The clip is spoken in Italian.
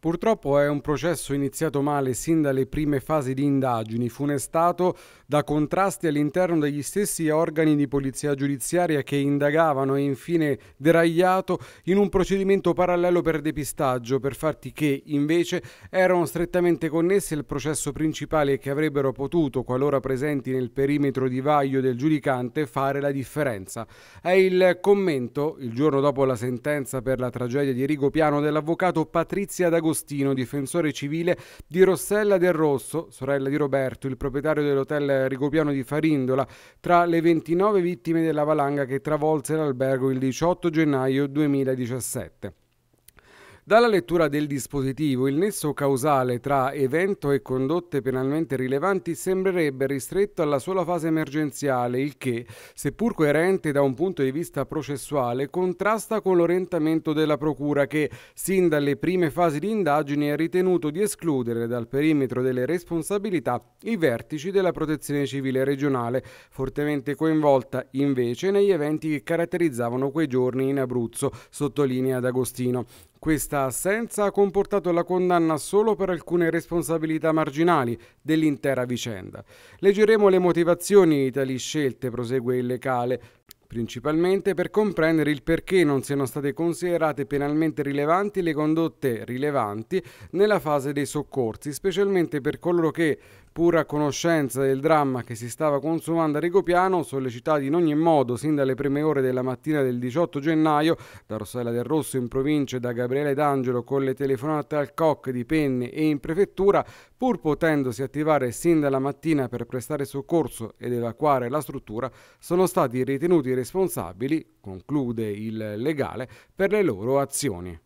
Purtroppo è un processo iniziato male sin dalle prime fasi di indagini, funestato da contrasti all'interno degli stessi organi di polizia giudiziaria che indagavano e infine deragliato in un procedimento parallelo per depistaggio per fatti che invece erano strettamente connessi al processo principale e che avrebbero potuto, qualora presenti nel perimetro di vaglio del giudicante, fare la differenza. È il commento, il giorno dopo la sentenza per la tragedia di Rigopiano, dell'avvocato Patrizia D'Agostino Agostino, difensore civile di Rossella del Rosso, sorella di Roberto, il proprietario dell'hotel Rigopiano di Farindola, tra le 29 vittime della valanga che travolse l'albergo il 18 gennaio 2017. Dalla lettura del dispositivo, il nesso causale tra evento e condotte penalmente rilevanti sembrerebbe ristretto alla sola fase emergenziale, il che, seppur coerente da un punto di vista processuale, contrasta con l'orientamento della Procura che, sin dalle prime fasi di indagini, ha ritenuto di escludere dal perimetro delle responsabilità i vertici della protezione civile regionale, fortemente coinvolta invece negli eventi che caratterizzavano quei giorni in Abruzzo, sottolinea D'Agostino. Questa assenza ha comportato la condanna solo per alcune responsabilità marginali dell'intera vicenda. Leggeremo le motivazioni di tali scelte, prosegue il Lecale, principalmente per comprendere il perché non siano state considerate penalmente rilevanti le condotte rilevanti nella fase dei soccorsi, specialmente per coloro che, pur a conoscenza del dramma che si stava consumando a Rigopiano, sollecitati in ogni modo sin dalle prime ore della mattina del 18 gennaio da Rossella del Rosso in provincia e da Gabriele D'Angelo con le telefonate al COC di Penne e in prefettura, pur potendosi attivare sin dalla mattina per prestare soccorso ed evacuare la struttura, sono stati ritenuti responsabili, conclude il legale, per le loro azioni.